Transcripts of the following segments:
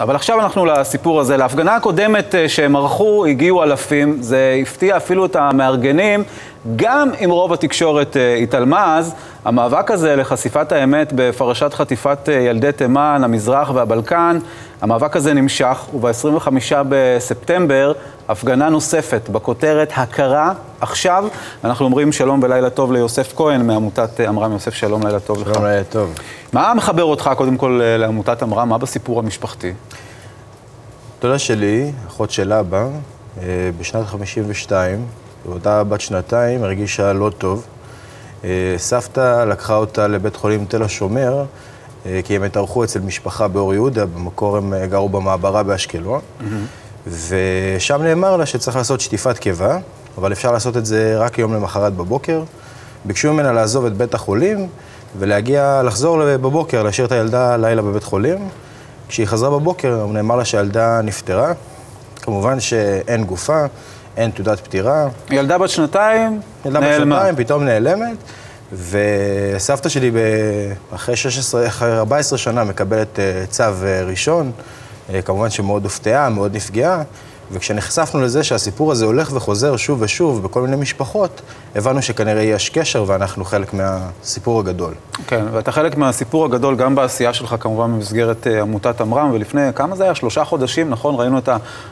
אבל עכשיו אנחנו לסיפור הזה. להפגנה הקודמת אה, שהם ערכו, הגיעו אלפים, זה הפתיע אפילו את המארגנים, גם אם רוב התקשורת אה, התעלמה אז, המאבק הזה לחשיפת האמת בפרשת חטיפת אה, ילדי תימן, המזרח והבלקן, המאבק הזה נמשך, וב-25 בספטמבר, הפגנה נוספת בכותרת הכרה עכשיו. אנחנו אומרים שלום ולילה טוב ליוסף כהן מעמותת עמרם יוסף, שלום, לילה טוב לך. שלום, לילה טוב. מה מחבר אותך קודם כל לעמותת עמרם? מה בסיפור המשפחתי? דודה שלי, אחות של אבא, אה, בשנת 52, אותה בת שנתיים, הרגישה לא טוב. אה, סבתא לקחה אותה לבית חולים תל השומר, אה, כי הם התארחו אצל משפחה באור יהודה, במקור הם גרו במעברה באשקלון. Mm-hmm. ושם נאמר לה שצריך לעשות שטיפת קיבה, אבל אפשר לעשות את זה רק יום למחרת בבוקר. ביקשו ממנה לעזוב את בית החולים ולהגיע, לחזור בבוקר, להשאיר את הילדה לילה בבית חולים. כשהיא חזרה בבוקר, נאמר לה שהילדה נפטרה. כמובן שאין גופה, אין תעודת פטירה. ילדה בת שנתיים ילדה בת שנתיים, פתאום נעלמת. וסבתא שלי, אחרי 16, אחרי 14 שנה, מקבלת אה, צו אה, ראשון. אה, כמובן שמאוד הופתעה, מאוד נפגעה. וכשנחשפנו לזה שהסיפור הזה הולך וחוזר שוב ושוב בכל מיני משפחות, הבנו שכנראה יש קשר ואנחנו חלק מהסיפור הגדול. כן, ואתה חלק מהסיפור הגדול גם בעשייה שלך, כמובן, במסגרת uh, עמותת עמרם, ולפני, כמה זה היה? שלושה חודשים, נכון? ראינו את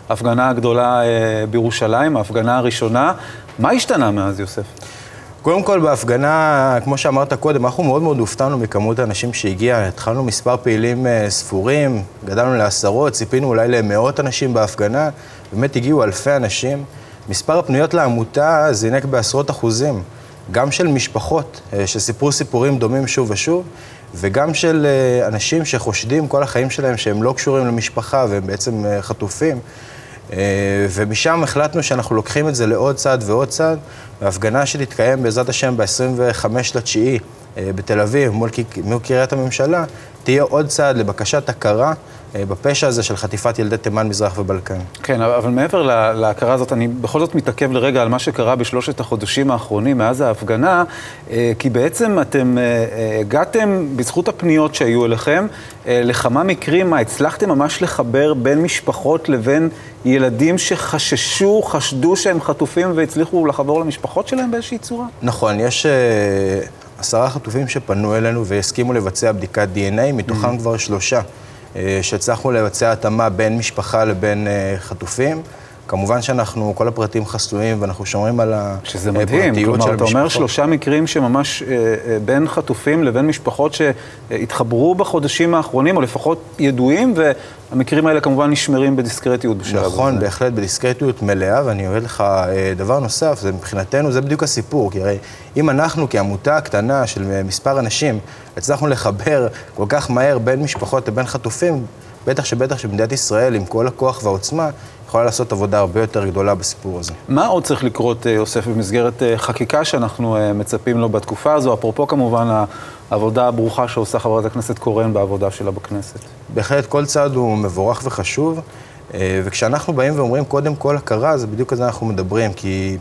ההפגנה הגדולה uh, בירושלים, ההפגנה הראשונה. מה השתנה מאז, יוסף? קודם כל, בהפגנה, כמו שאמרת קודם, אנחנו מאוד מאוד הופתענו מכמות האנשים שהגיעה. התחלנו מספר פעילים uh, ספורים, גדלנו לעשרות, ציפינו אולי למאות אנשים בהפגנה. באמת הגיעו אלפי אנשים. מספר הפנויות לעמותה זינק בעשרות אחוזים, גם של משפחות אה, שסיפרו סיפורים דומים שוב ושוב, וגם של אה, אנשים שחושדים כל החיים שלהם שהם לא קשורים למשפחה והם בעצם אה, חטופים. ומשם החלטנו שאנחנו לוקחים את זה לעוד צעד ועוד צעד, והפגנה שתתקיים בעזרת השם ב-25 לתשיעי בתל אביב מול קריית הממשלה, תהיה עוד צעד לבקשת הכרה אה, בפשע הזה של חטיפת ילדי תימן, מזרח ובלקן. כן, אבל מעבר להכרה הזאת, אני בכל זאת מתעכב לרגע על מה שקרה בשלושת החודשים האחרונים מאז ההפגנה, אה, כי בעצם אתם אה, הגעתם, בזכות הפניות שהיו אליכם, לכמה מקרים, מה, הצלחתם ממש לחבר בין משפחות לבין ילדים שחששו, חשדו שהם חטופים והצליחו לחבור למשפחות שלהם באיזושהי צורה? נכון, יש... עשרה חטופים שפנו אלינו והסכימו לבצע בדיקת DNA, מתוכם mm-hmm. כבר שלושה אה, שהצלחנו לבצע התאמה בין משפחה לבין אה, חטופים. כמובן שאנחנו, כל הפרטים חסויים ואנחנו שומרים על הפרטיות של המשפחות. שזה מדהים, כלומר, אתה אומר שלושה מקרים שממש אה, אה, בין חטופים לבין משפחות שהתחברו בחודשים האחרונים, או לפחות ידועים, והמקרים האלה כמובן נשמרים בדיסקרטיות בשלב הזה. נכון, בהחלט בדיסקרטיות מלאה, ואני אומר לך אה, דבר נוסף, זה מבחינתנו, זה בדיוק הסיפור, כי הרי אם אנחנו כעמותה קטנה של מספר אנשים, הצלחנו לחבר כל כך מהר בין משפחות לבין חטופים, בטח שבטח שמדינת ישראל, עם כל הכוח והעוצמה, יכולה לעשות עבודה הרבה יותר גדולה בסיפור הזה. מה עוד צריך לקרות, אה, יוסף, במסגרת אה, חקיקה שאנחנו אה, מצפים לו בתקופה הזו? אפרופו כמובן העבודה הברוכה שעושה חברת הכנסת קורן בעבודה שלה בכנסת. בהחלט, כל צעד הוא מבורך וחשוב, וכשאנחנו באים ואומרים קודם כל הכרה, זה בדיוק על זה אנחנו מדברים, כי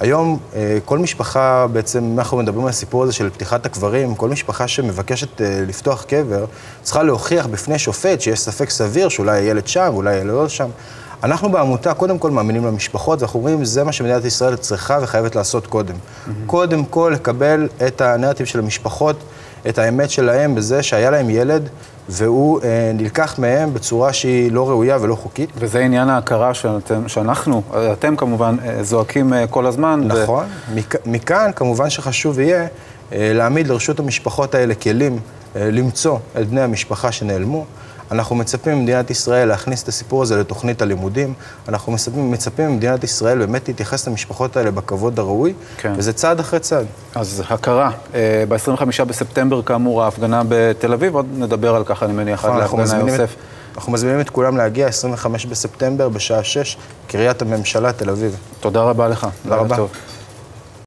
היום כל משפחה, בעצם, אנחנו מדברים על הסיפור הזה של פתיחת הקברים, כל משפחה שמבקשת לפתוח קבר, צריכה להוכיח בפני שופט שיש ספק סביר שאולי הילד שם, אולי הילד לא שם. אנחנו בעמותה קודם כל מאמינים למשפחות, ואנחנו אומרים, זה מה שמדינת ישראל צריכה וחייבת לעשות קודם. Mm-hmm. קודם כל לקבל את הנרטיב של המשפחות, את האמת שלהם בזה שהיה להם ילד, והוא אה, נלקח מהם בצורה שהיא לא ראויה ולא חוקית. וזה עניין ההכרה שאתם, שאנחנו, אתם כמובן, אה, זועקים אה, כל הזמן. נכון. ו... מכ, מכאן כמובן שחשוב יהיה אה, להעמיד לרשות המשפחות האלה כלים אה, למצוא את בני המשפחה שנעלמו. אנחנו מצפים ממדינת ישראל להכניס את הסיפור הזה לתוכנית הלימודים. אנחנו מצפים, מצפים ממדינת ישראל באמת להתייחס למשפחות האלה בכבוד הראוי, כן. וזה צעד אחרי צעד. אז הכרה, אה, ב-25 בספטמבר, כאמור, ההפגנה בתל אביב, עוד נדבר על כך, אני מניח, עד נכון, להפגנה יוסף. אנחנו מזמינים את כולם להגיע 25 בספטמבר בשעה 6, קריית הממשלה, תל אביב. תודה רבה לך. תודה רבה. טוב.